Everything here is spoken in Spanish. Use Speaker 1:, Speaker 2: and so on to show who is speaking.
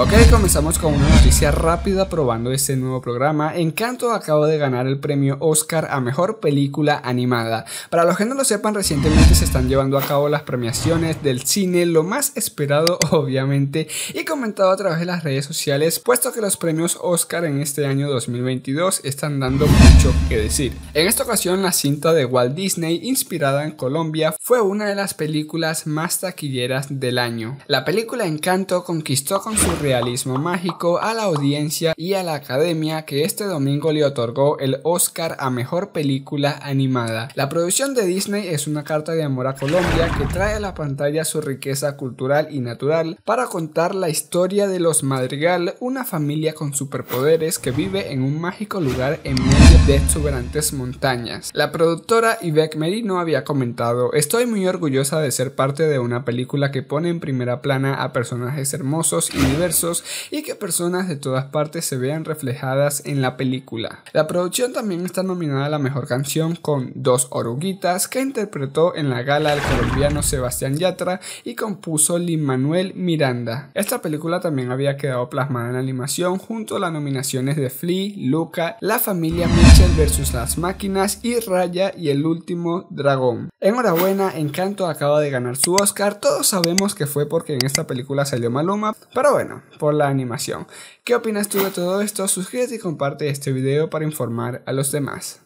Speaker 1: Ok, comenzamos con una noticia rápida probando este nuevo programa. Encanto acaba de ganar el premio Oscar a Mejor Película Animada. Para los que no lo sepan, recientemente se están llevando a cabo las premiaciones del cine, lo más esperado obviamente y comentado a través de las redes sociales, puesto que los premios Oscar en este año 2022 están dando mucho que decir. En esta ocasión, la cinta de Walt Disney, inspirada en Colombia, fue una de las películas más taquilleras del año. La película Encanto conquistó con su realismo mágico a la audiencia y a la academia que este domingo le otorgó el Oscar a Mejor Película Animada. La producción de Disney es una carta de amor a Colombia que trae a la pantalla su riqueza cultural y natural para contar la historia de los Madrigal, una familia con superpoderes que vive en un mágico lugar en medio de exuberantes montañas. La productora Yvette Merino había comentado, estoy muy orgullosa de ser parte de una película que pone en primera plana a personajes hermosos y diversos y que personas de todas partes se vean reflejadas en la película. La producción también está nominada a la mejor canción con Dos Oruguitas que interpretó en la gala el colombiano Sebastián Yatra y compuso Lin Manuel Miranda. Esta película también había quedado plasmada en animación junto a las nominaciones de Flea, Luca, La familia Mitchell vs las máquinas y Raya y el último dragón. Enhorabuena, Encanto acaba de ganar su Oscar. Todos sabemos que fue porque en esta película salió Maluma, pero bueno, por la animación. ¿Qué opinas tú de todo esto? Suscríbete y comparte este video para informar a los demás.